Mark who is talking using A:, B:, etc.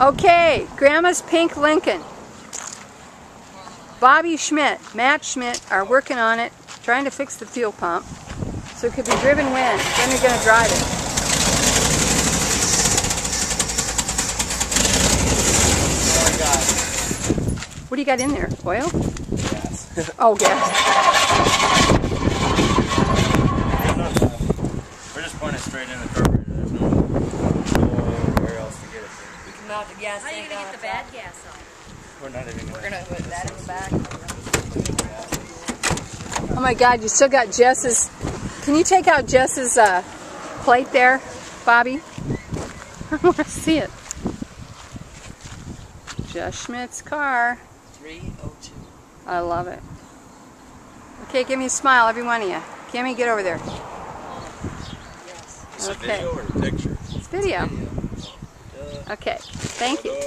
A: Okay, Grandma's Pink Lincoln. Bobby Schmidt, Matt Schmidt are working on it, trying to fix the fuel pump. So it could be driven when? When are you going to drive it? What do you got in there? Oil?
B: Gas.
A: Oh, gas.
B: We're just pointing straight in the carburetor. There's no, nowhere else to get it. To.
C: We can mount the gas
D: How are you gonna get the
C: top.
D: bad gas on?
B: We're not even
C: We're
B: gonna.
C: gonna put that in the back.
A: Oh my God, you still got Jess's. Can you take out Jess's uh, plate there, Bobby? I want to see it. Jess Schmidt's car.
C: 302.
A: I love it. Okay, give me a smile, every one of you. Kimmy, get over there.
C: Yes.
B: Is it
A: Okay.
B: video or picture?
A: It's video.
C: Video.
A: Okay, thank you.